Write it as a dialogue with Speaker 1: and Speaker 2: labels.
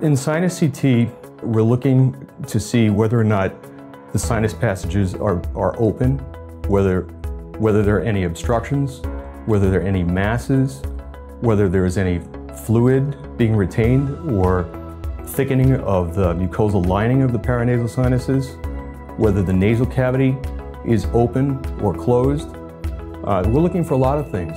Speaker 1: In sinus CT, we're looking to see whether or not the sinus passages are, are open, whether, whether there are any obstructions, whether there are any masses, whether there is any fluid being retained or thickening of the mucosal lining of the paranasal sinuses, whether the nasal cavity is open or closed. Uh, we're looking for a lot of things.